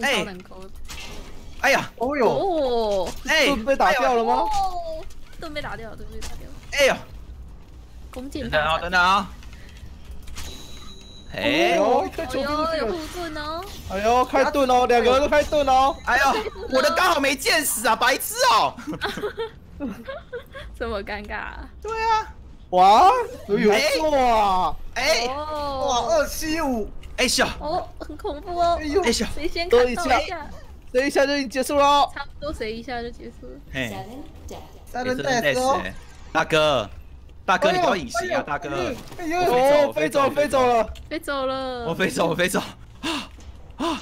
进超难抠。哎呀，哦呦，哦，哎，盾被打掉了吗？哦，盾被打掉了，盾被打掉了。哎呦，弓箭等等啊，等等啊。哎呦，哦开球哟，有！护盾哦。哎呦，开盾哦，两个人都开盾哦。哎呦，我的刚好没见死啊，白痴哦。这么尴尬。对啊，哇，有有做啊！哎，哇，哦，二七五，哎小，哦，很恐怖哦哎。呦哎，小，谁先看到一下？谁一下就已经结束了。差不多谁一下就结束了。嘿，三人带死哎，大哥，大哥你不要隐形啊，大哥，哎呦，哦，飞走飞走了。飞走了。我飞走，我飞走，啊啊，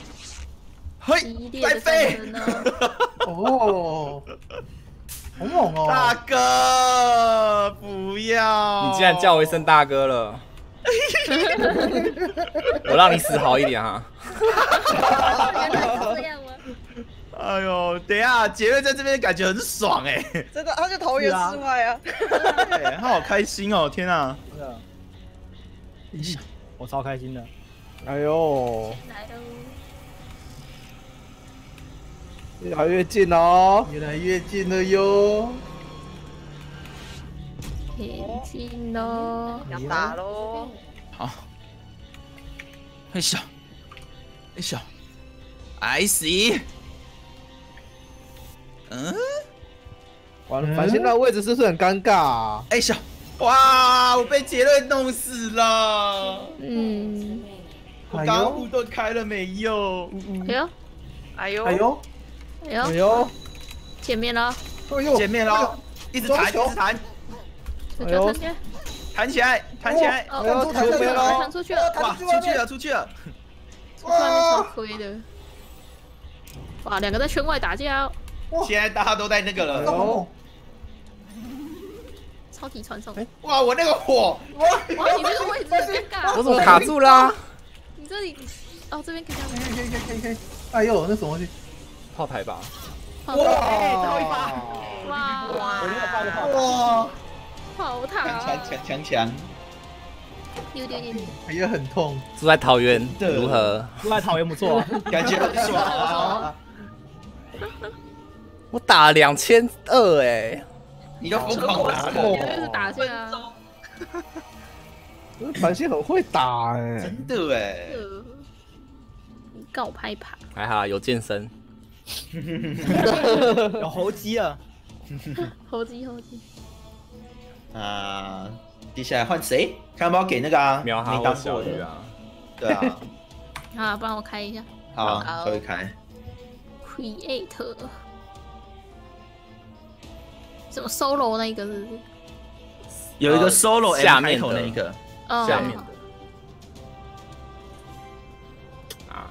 嘿再飞？哦，好猛哦！大哥不要，你竟然叫我一声大哥了，我让你死好一点哈。哎呦，等一下，杰瑞在这边感觉很爽哎，真的，他就桃园之外啊。哎他好开心哦，天啊！真的，我超开心的。哎呦！越来越近哦，越来越近了哟。前进喽！要打喽！好，哎小，哎小，I see，嗯，完了，反正那位置是不是很尴尬啊？哎小，哇，我被杰瑞弄死了，嗯，我刚刚护盾开了没有？哎呦，哎呦，哎呦，哎呦，哎呦，见面了，哎呦，见面了，一直弹，一直弹，球哎呦。球弹起来，弹起来，弹哦，哎呦，球没还了。弹，出去了，哇，出去了，出去了，出外面超亏的。哇，两个在圈外打架哦，现在大家都在那个了，哦，超级传送。哇，我那个火，哇，你这个位置很尴尬，我怎么卡住啦？你这里，哦，这边可以可以可以可以可以可以，哎呦，那什么东西？炮台吧，跑哇，哇哇哇，跑塔，强强强强强，丢丢丢丢，哎呀，很痛。住在桃园如何？住在桃园不错啊。感觉很爽啊！我打两千二哎，你都疯狂打绝了，对是打线啊！繁星很会打哎，真的哎，你，告拍爬，还好有健身。有猴鸡啊，猴 鸡猴鸡，啊，接下来换谁？看要不要给那个啊？苗哈或没当过的，小鱼啊，对啊，啊，帮我开一下好，好可以开。，create，什么 solo 那一个是不是？有一个 solo 下面的头那一个，哦下面的啊，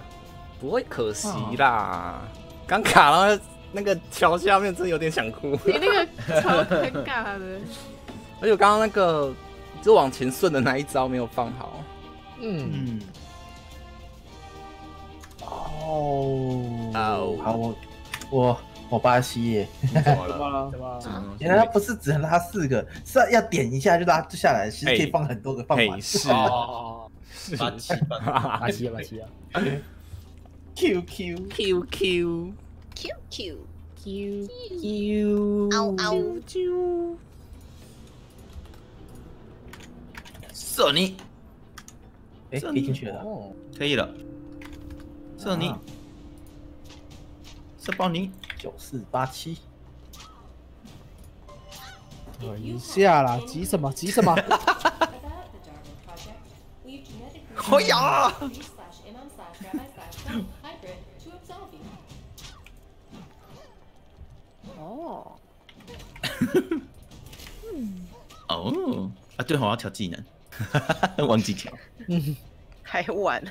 不会可惜啦。刚卡了那个桥下面，真有点想哭。你那个超尴尬的，而且我刚刚那个就往前顺的那一招没有放好。嗯，嗯，哦，哦好，我我我巴西耶，怎么了？原来他不是只能拉四个，是要点一下就拉就下来，其实可以放很多个放满嘿，。是。哦，八七八巴西啊，巴西啊，Q Q Q Q Q Q，Q Q，嗷嗷，射你，哎，可以进去了。哦，可以了，射你啊，射爆你，九四八七。等一下啦，急什么？急什么？哎呀，哦，哦，啊对，我要调技能，忘记调，还晚，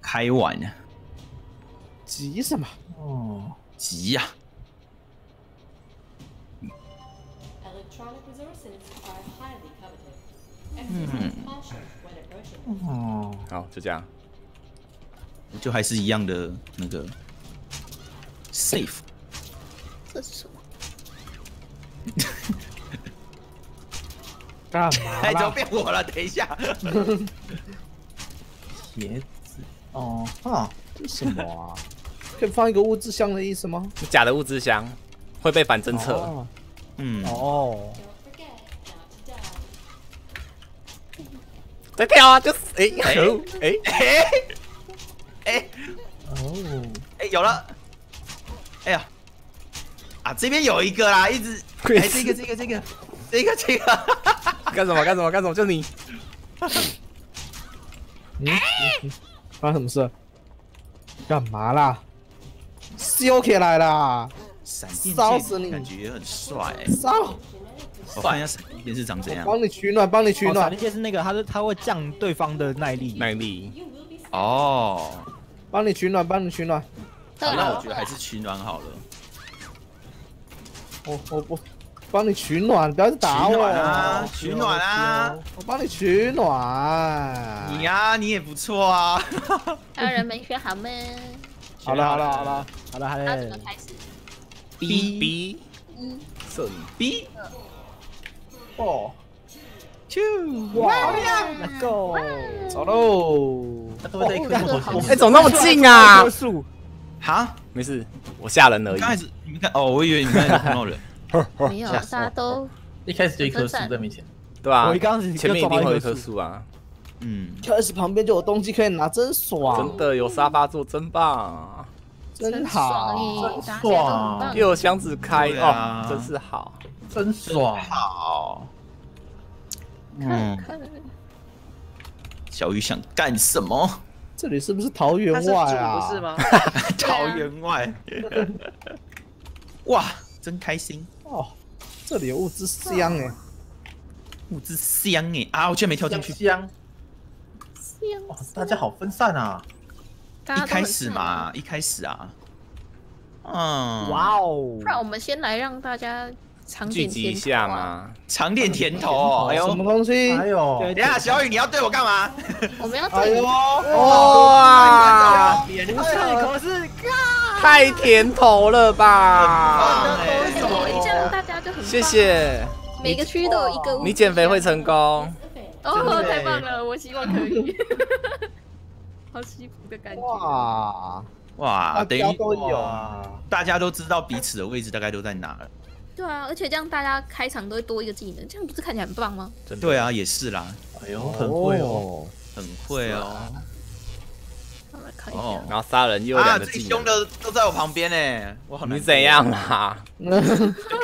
开玩啊，急什么？哦，急呀. Hmm. Approaching. 哦，好，就这样。就还是一样的那个 safe，这是什么？干嘛哎，怎么？变我了？等一下，鞋子。哦啊，这是什么啊？可以放一个物质箱的意思吗？假的物资箱会被反侦测。哦嗯，哦.再跳啊，就是哎，可恶哎，哎哦，哎，有了！哎呀，啊，这边有一个啦，一直，哎，这个这个这个这个这个，干什么干什么干什么？就你 嗯，嗯发生什么事？干嘛啦？修起来啦！闪电烧死你剑感觉很帅哎。烧！我看一下闪电剑是长怎样。帮你取暖，帮你取暖，闪暖电，剑是那个，它是它会降对方的耐力。耐力哦，帮你取暖，帮你取暖。好那我觉得还是取暖好了。我我我帮你取暖，不要去打我取暖啊取暖啊！我帮你取暖。你呀，你也不错啊。还有人没选好吗？好了好了好了，好了，还那怎么得开始？B B 嗯，射你 B 哦，哇，Let's go。走喽。哎，怎么那么近啊棵？树，哈，没事，我吓人而已刚。开始你们看哦，我以为你们在碰到人。没有，大家都一开始就一棵树在面前，对吧？我一刚开始前面一定会有一棵树啊！嗯，开始旁边就有东西可以拿，真爽，真的有沙发坐，真棒！真爽好。真，爽又有箱子开啊哦，真是好。真爽。好。看小鱼想干什么？这里是不是桃园他是主外啊？不是？吗？桃园外。哇，真开心，哦，这里有物资箱哎。物资箱哎啊！我居然没跳进去。香，香哇，大家好分散啊！一开始嘛，一开始啊。嗯，哇哦不！然我们先来让大家尝点聚集一甜头下啊？嘛，尝点甜头哦。哎呦，什么东西？哎呦，等一下，小雨你要对我干嘛？我们要哎呦，对你哇，不是，可是太甜头了吧！哎这样大家就很棒谢，谢每个区都有一个。你减肥会成功。哦，太棒了！我希望可以。好幸福的感觉。哇，哇，等于都有啊。大家都知道彼此的位置大概都在哪了。对啊，而且这样大家开场都会多一个技能，这样不是看起来很棒吗？真的对啊，也是啦，哎呦，很会哦。很会哦。哦。然后杀人又两个技能，最凶的都在我旁边呢，我好难你怎样？啦？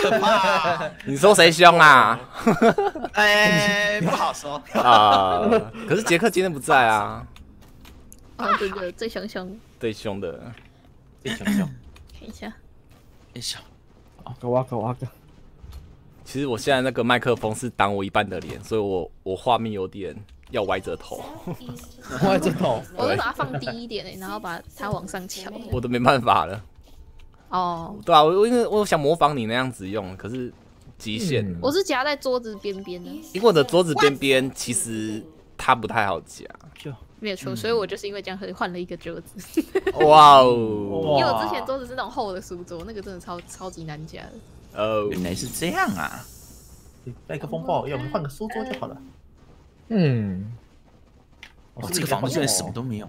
可怕！你说谁凶啊？哎，不好说。啊，可是杰克今天不在啊，哦，对对，最凶凶，最凶的。最凶凶，看一下。哎小，给我给我给，其实我现在那个麦克风是挡我一半的脸，所以我我画面有点要歪着头，歪着头。我都把它放低一点诶，然后把它往上翘。我都没办法了。哦，对啊，我我因为我想模仿你那样子用，可是极限，嗯我是夹在桌子边边的，因为我的桌子边边其实它不太好夹。没有错，所以我就是因为这样换了一个桌子。哇哦，因为我之前桌子是那种厚的书桌，那个真的超超级难夹的。哦，原来是这样啊！麦克风不好用，我们换个书桌就好了。嗯，哦，这个房子居然什么都没有。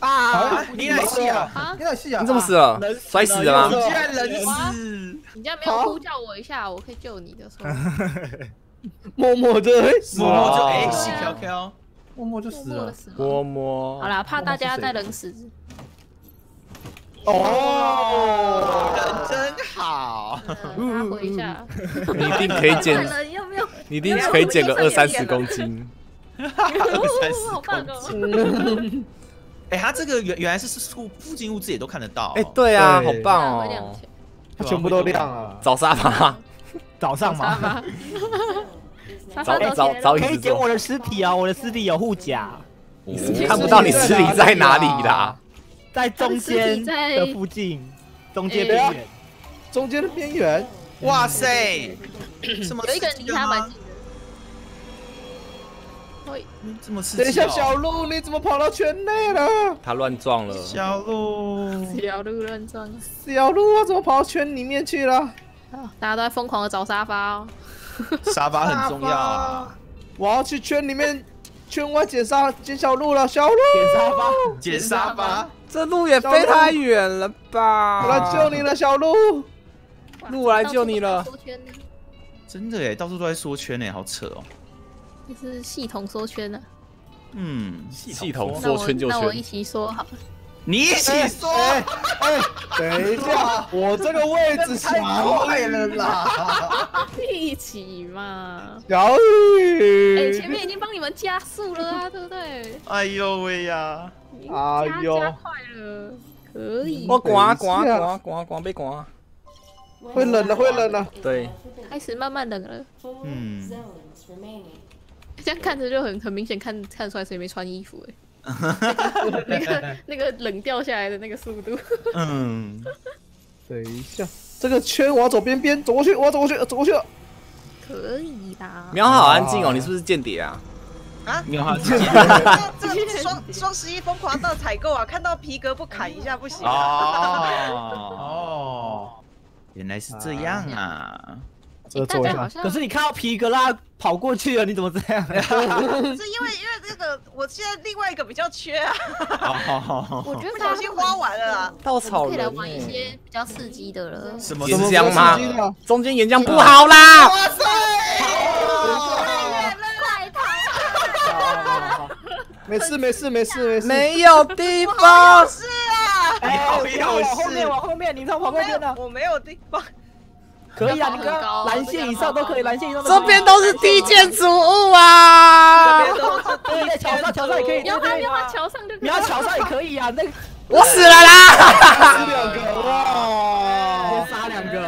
啊你哪戏啊？啊，你哪戏啊？你怎么死了？摔死了你吗？居然人死！你这样没有呼叫我一下，我可以救你的时候。默默的默默就啊哎细飘飘。默默就死了。默默好，啦，怕大家再冷死。哦，人真好。嗯拉回一下。你一定可以减？你一定可以减个二三十公斤。二三十公斤哎，他这个原原来是是附附近物资也都看得到。哎，对啊，好棒哦！会亮起来它全部都亮了。找沙发，早上嘛，早发早早椅子坐可以捡我。的尸体啊！我的尸体有护甲，哦看不到你尸体在哪里啦？在中间的附近，中间哎边缘。中间的边缘，哇塞，什么？有一个人离他蛮近的。会这么刺激哦。等一下，小鹿，你怎么跑到圈内了？他乱撞了，小鹿，小鹿乱撞，小鹿我，怎么跑到圈里面去了？啊大家都在疯狂的找沙发哦。沙发很重要啊。我要去圈里面圈外捡沙捡小鹿了，小鹿，捡沙发，捡沙发，这路也飞太远了吧？我来救你了，小鹿。鹿，我来救你了真的哎，到处都在缩圈哎，好扯哦。这是系统缩圈呢。嗯，系统缩圈就圈，那我一起缩好了。你一起说，哎哎，等一下，我这个位置太 小快了啦！一起嘛。小哎、雨，前面已经帮你们加速了啊，对不对？哎呦喂呀！哎呦加快了，可以。我刮刮刮刮刮被刮，会冷的，会冷的。对，开始慢慢冷了，嗯.这样看着就很很明显看看得出来谁没穿衣服哎。那个那个冷掉下来的那个速度，嗯，等一下，这个圈我要走边边，走过去，我要走过去，走过去了。可以啦。苗好安静哦，你是不是间谍啊？啊你好，姐这这双双十一疯狂到采购啊，看到皮革不砍一下不行啊！哦，哦，原来是这样啊！这个做一下，大家好像可是你看到皮革拉跑过去了，你怎么这样？是因为因为这个，我现在另外一个比较缺啊，好好好，我觉得不小心花完了啦。稻草人可以来玩一欸，些比较刺激的了。什么也是什么这样吗？中间岩浆不好啦。没事没事没事没事。没有地方，是啊，哎，好你看我后面事往后面，你从旁边呢，，我没有地方。可以啊，你很高刚蓝线以上都可以，蓝线以上都可以这边都是低建筑物啊！这边都是对对，桥上桥上也可以，你要他你要他桥上就可以你要桥上也可以啊，那个我死了啦！两个哇！先杀两个，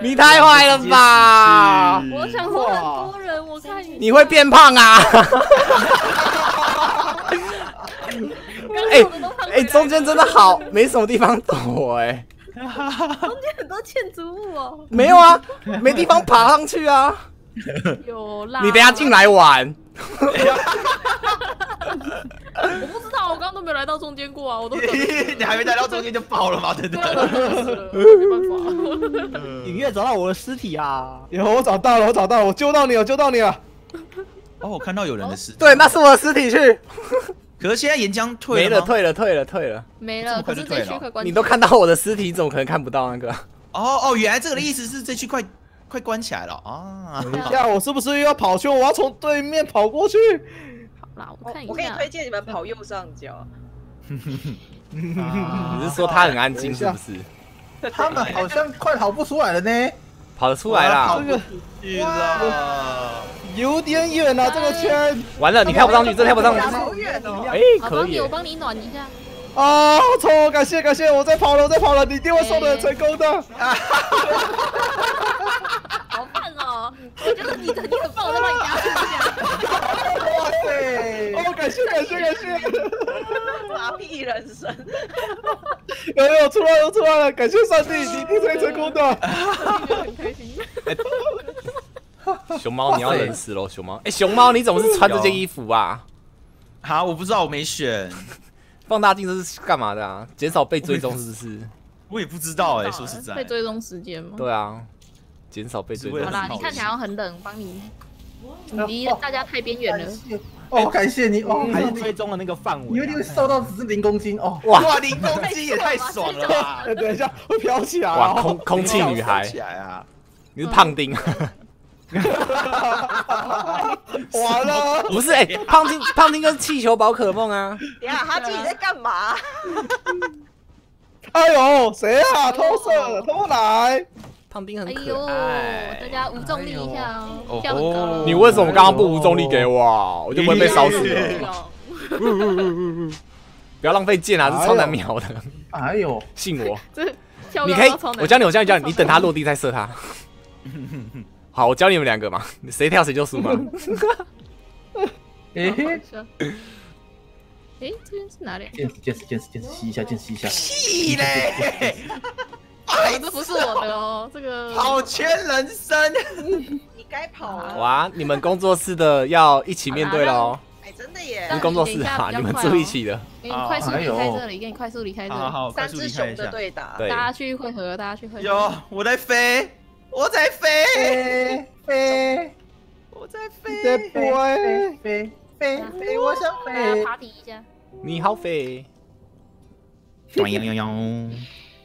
你太坏了吧！我想说很多人，我看你会变胖啊！哎哎，中间真的好没什么地方躲哎，很多建筑物哦，没有啊，没地方爬上去啊！有啦。你等下进来玩，我不知道，我刚刚都没有来到中间过啊，我都 你还没来到中间就爆了吗？真的。没办法。影月找到我的尸体啊！有我找到了，我找到了，我救到你了，救到你了。哦，我看到有人的尸体。对，那是我的尸体去，可是现在岩浆退没了，退了，退了，退了。没了，可是这一区快关。你都看到我的尸体，怎么可能看不到那个？哦哦，原来这个的意思是这区快快关起来了啊！等一下，我是不是又要跑去？我要从对面跑过去。好啦，我看一下。我可以推荐你们跑右上角，你是说他很安静是不是？他们好像快跑不出来了呢。跑得出来啦这！个去了，有点远啊，这个圈。完了，你跳不上去，真跳不上去。好远哦！哎，可以我帮你，我。帮你暖一下。啊！错，感谢感谢，我在跑了，我在跑了，你一定会收的很成功的。好棒哦！我觉得你的你很棒，我再帮你加速一下。哇塞！哦，感谢感谢感谢，麻痹人生，有有出来了出来了，感谢上帝，你一定会成功的。很开心。熊猫，你要冷死喽，熊猫。哎，熊猫，你怎么是穿这件衣服啊？好，我不知道，我没选，放大镜这是干嘛的啊？减少被追踪是不是？我也不知道哎，说实在被，追踪时间吗？对啊，减少被追踪。好啦，你看起来好像很冷，帮你。你离大家太边缘了哦，感谢你哦，还是追踪的那个范围啊。你一定会瘦到只是零公斤哦。哇哇，零公斤也太爽了吧！哎，等一下会飘起来哇，哦。空空气女孩起，来啊！你是胖丁？完了，不是，哎，胖丁胖丁跟气球宝可梦啊。等一下他自己在干嘛？哎呦，谁啊？偷射偷来。胖丁很可哎呦，爱。大家无重力一下哦哦，跳很高了。你为什么刚刚不无重力给我啊？我就不会被烧死了。哦 不要浪费剑啊，这超难瞄的，哎呦，信我。你可以我教你，我教你，教你，你等他落地再射他。好，我教你们两个嘛，谁跳谁就输嘛。哎，哎，这边是哪里？见识见识见识见识，吸一下见识一下。屁嘞！哎，这不是我的哦，这个跑圈人生，你该跑啊！哇，你们工作室的要一起面对喽。哎，真的耶！工作室啊，你们住一起的。给你快速离开这里，给你快速离开这里。好三只熊的。对打，对大，家去汇合，大家去汇合。有，我在飞，我在飞，飞飞飞。飞，我想飞。你好肥，呦呦呦呦，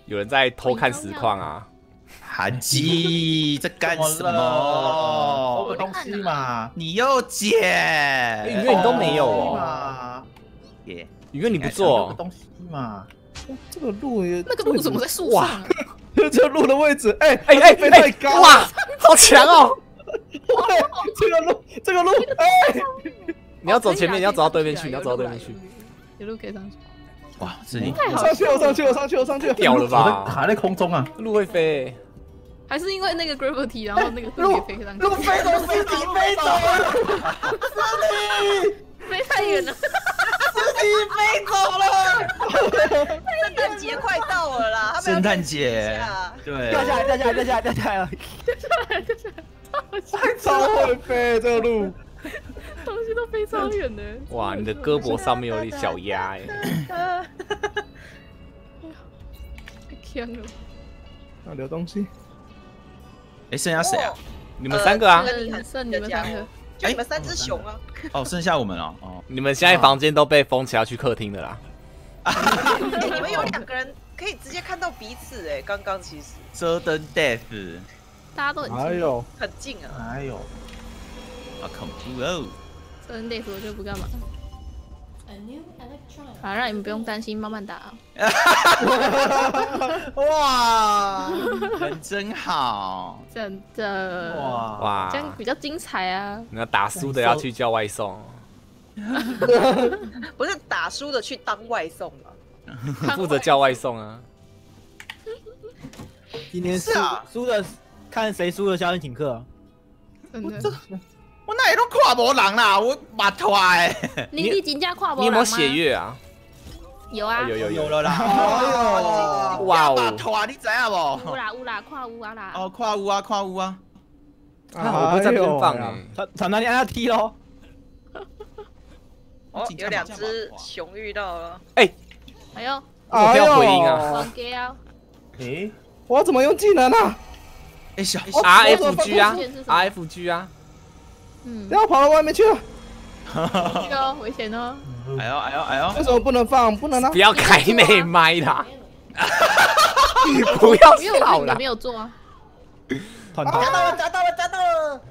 有人在偷看实况啊！韩基在干什么偷个？东西嘛。你又捡？因为你都没有哦，嘛，耶因为你不做，东西嘛。这个路那个路怎么在树上？这个路的位置，哎哎哎哎，哇，好强哦！对这个路这个路，哎，你要走前面，你要走到对面去，你要走到对面去，，有路可以上去。哇，这里太好我上去我上去我上去我上去，掉了吧？卡在空中啊！路会飞，还是因为那个 gravity，然后那个路也飞上去，路飞走，尸体飞走了，飞太远了。尸体飞走了。圣诞节快到了啦，圣诞节对，掉下，来，掉下来，掉下来，掉下来，掉下来了。超会飞这个路，东西都飞超远的。哇，你的胳膊上面有点小鸭 哎，太强了。要留东西，哎，剩下谁啊？你们三个啊呃，剩剩你们三个，就你们三只熊啊，哦，剩下我们了。哦，你们现在房间都被封起来去客厅的啦。哎你们有两个人可以直接看到彼此哎，刚刚其实 Sudden Death，大家都很近。哎呦，很近啊。哎呦，好恐怖哦！这人 day 我就不干嘛。好，让你们不用担心，慢慢打啊。哇，人真好。真的。哇，哇这，样比较精彩啊！那打输的要去叫外送，不是打输的去当外送啊？负责叫外送啊。今天输是啊输的，看谁输了，下面请客啊。真的。我哪里都跨无人啦，我马拖哎。你你金价跨博你有没有血？月啊？有啊，有有有了啦。哎呦，哇马哦！拖你知影无？有啦有啦，跨屋啊啦。哦，跨屋啊，跨屋啊。看我不会在这边放哎呦哎，传传到你按要踢喽。哦，有两只熊遇到了，哎哎呦，我不要回应啊王给啊！诶，我要怎么用技能啊？哎小，！R F G 啊这个是什么，R F G 啊，嗯，不要跑到外面去了，这个哦危险哦。哎呦哎呦哎呦为，什么不能放？不能啊不！要开内麦啦！不要因为我看笑啦你们没！有做啊。团团夹到了，夹到了，夹到了！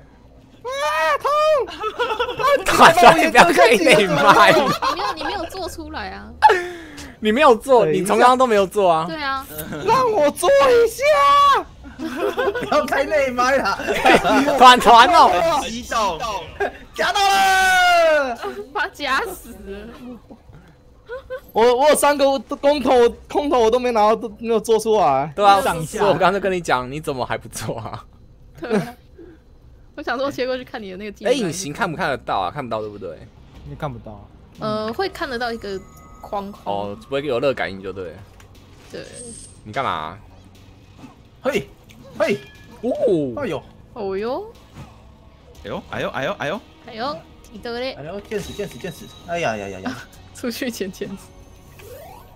团团不要开内麦，你没有你没有做出来啊。你没有做，你从刚刚都没有做啊！对啊，让我做一下。不 要开内麦啦！团团哦，激动，夹到了！把他夹死了。我我有三个空投空投我都没拿到，都没有做出来。对啊，上一下所以我刚才跟你讲，你怎么还不做啊？对啊。我想说切过去看你的那个技哎，能。隐形看不看得到啊？看不到对不对？你看不到啊。呃，会看得到一个框框。哦，不会有热感应就对了。对。你干嘛？嘿，嘿，哦哎，呦，哦呦，哎呦哎呦哎呦哎呦，哎呦，你得嘞哎，呦，见识见识见识！哎呀呀呀呀！出去捡钱。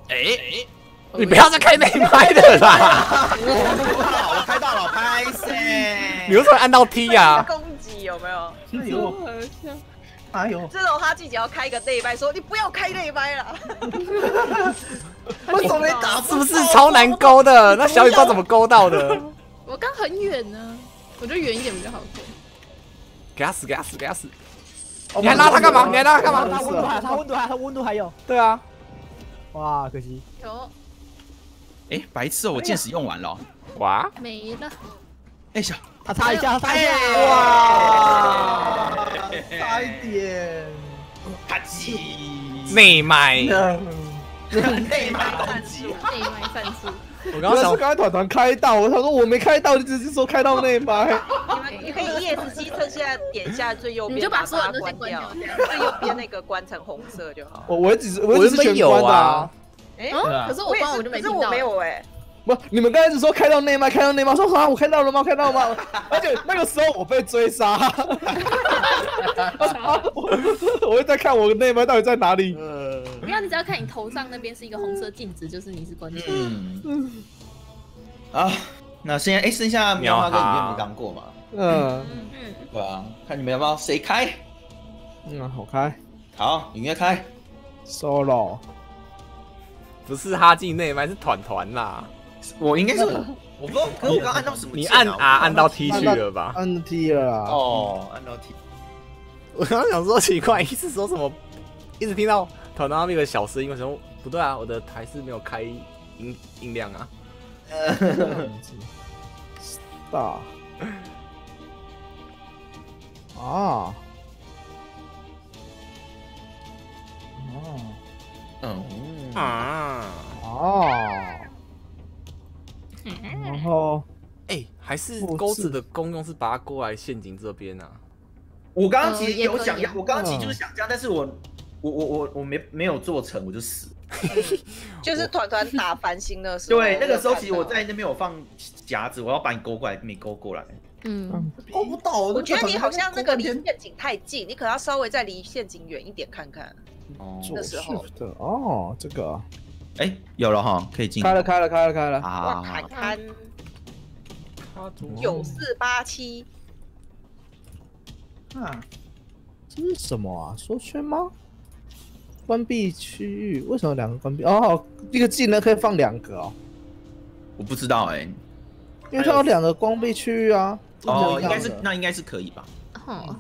哎哎，你不要再开内麦的啦！我开大了，拍谁？你为什么按到 T 呀？攻击有没有？哎呦，哎呦，这种他自己要开一个内麦，说你不要开内麦了。为什么没打是不是超难勾的？那小雨不知道怎么勾到的。我刚很远呢，我觉得远一点比较好看。给他死，给他死，给他死！哦你还拉他干嘛？你还拉他干嘛他嘛？温度还，他温度还，他温度还有。对啊，哇，可惜。有哎，白痴哦，我剑使用完了。哇，没了，哎小，他擦一下，他擦一下。哇，差一点。咔叽，内麦。内麦攻击。内麦战术。我刚刚想原来是，刚才团团开到，我想说我没开到，就只是说开到内麦。你们你可以 ESC 趁现在点下最右边，你就把所有它人都先关掉最右边那个关成红色就好。我我只是我我只是全关的啊啊。。哎，嗯，可是我关我就没可是我听到。没有哎。不，你们刚才只说开到内麦，开到内麦，说啥？我开到了吗？开到了吗？而且那个时候我被追杀，我 我会在看我的内麦到底在哪里。不要，你只要看你头上那边是一个红色镜子，就是你是关键。嗯。啊，那现在哎，剩下苗花跟你没当过嘛？嗯嗯，对啊，看你们要不要谁开？嗯，好开。好，音乐开。solo，不是哈进内麦是团团啦。我应该是我，我不知道，可是我刚按到什么你按啊？按 R 按到 T 去了吧？按 T 了啦。哦，按到 T。我刚刚想说奇怪，一直说什么，一直听到团团那个小声音，我想说不对啊，我的台是没有开音音量啊。大啊。哦嗯，啊，哦，然后哎、还是钩子的功用是把它勾来陷阱这边啊。我刚刚其实有想要，啊。我刚刚其实就是想这样，但是我我我我我没没有做成，我就死。就是团团打繁星的时候，对，那个时候其实我在那边有放夹子，我要把你勾过来，没勾过来。嗯，勾不到。我觉得你好像那个离陷阱太近，你可能要稍微再离陷阱远一点看看。哦，做那时候 shift 哦，这个哎，有了哈，可以进。开了开了开了开了，啊哇，坎坎九四八七，啊，这是什么啊？缩圈吗？关闭区域为什么两个关闭？哦，一个技能可以放两个哦，我不知道哎。因为它有两个关闭区域啊。哦，应该是那应该是可以吧？哦，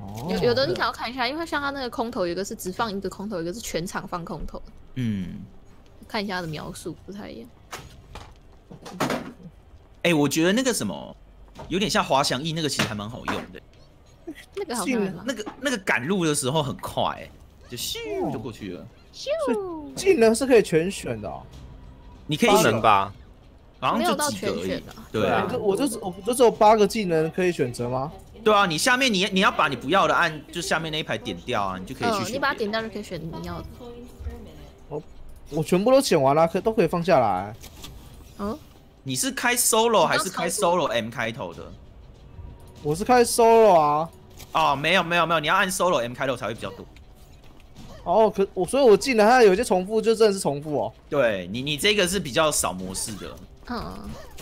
哦有有的你想要看一下，因为像它那个空投，有一个是只放一个空投，有一个是全场放空投，嗯，看一下它的描述不太一样。哎，我觉得那个什么，有点像滑翔翼，那个其实还蛮好用的。那个好像那个那个赶路的时候很快，哎就咻哦就过去了。咻，技能是可以全选的哦。你可以选能吧？好像没有到就几个而已全选。啊。对啊我，就我就只我就只有八个技能可以选择吗？对啊，你下面你你要把你不要的按就下面那一排点掉啊，你就可以去嗯，选。你把它点掉就可以选你要的。Minute. 我全部都选完了，可都可以放下来。嗯，你是开 solo 还是开 solo M 开头的？我是开 solo 啊，哦，没有没有没有，你要按 solo M 开头才会比较多。哦，可我所以我进来它有些重复，就真的是重复哦。对你你这个是比较少模式的。嗯，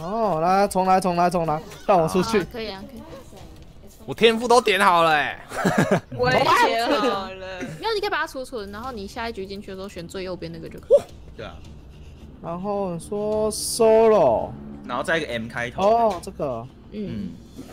哦，来重来重来重来，让我出去啊。可以啊，可以。我天赋都点好了哎、我也点好了。没有，你可以把它储存，然后你下一局进去的时候选最右边那个就可以。对啊，然后说 solo，然后再一个 M 开头。哦，这个嗯，嗯，